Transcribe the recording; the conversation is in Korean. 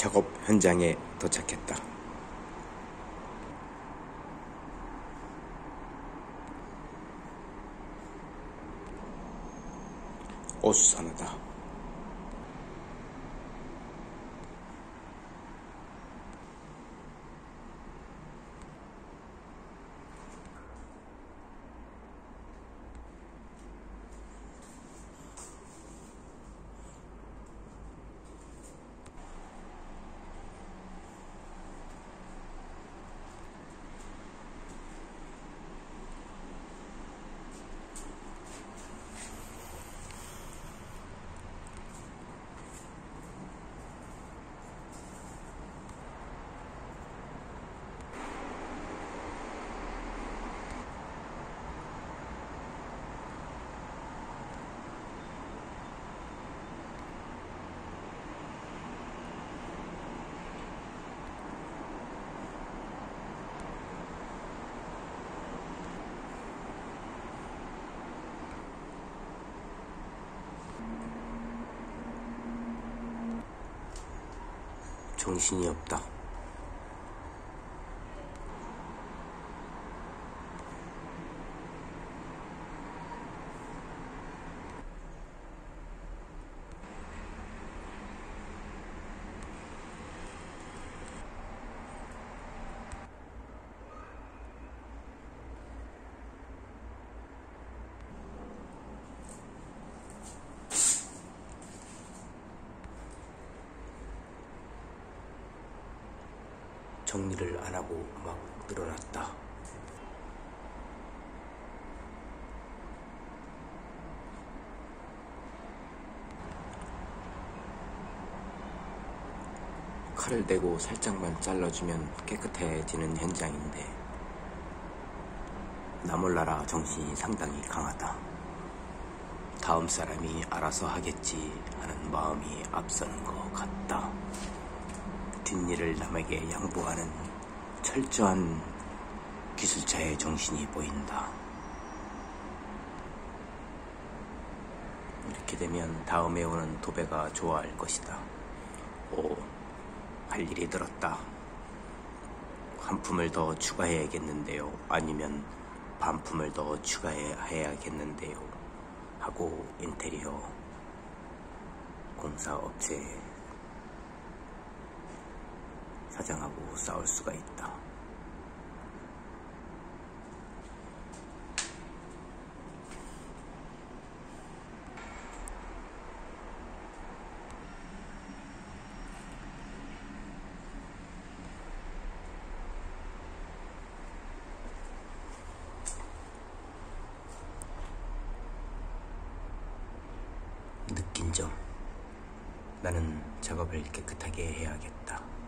작업 현장에 도착했다. 오수산하다. 정신이 없다. 정리를 안 하고 막 늘어났다. 칼을 대고 살짝만 잘라주면 깨끗해지는 현장인데 나 몰라라 정신이 상당히 강하다. 다음 사람이 알아서 하겠지 하는 마음이 앞서는 것 같다. 뒷일을 남에게 양보하는 철저한 기술자의 정신이 보인다. 이렇게 되면 다음에 오는 도배가 좋아할 것이다. 오, 할 일이 들었다. 한 품을 더 추가해야겠는데요. 아니면 반품을 더 추가해야겠는데요. 하고 인테리어 공사 업체 사장하고 싸울 수가 있다. 느낀 점. 나는 작업을 깨끗하게 해야겠다.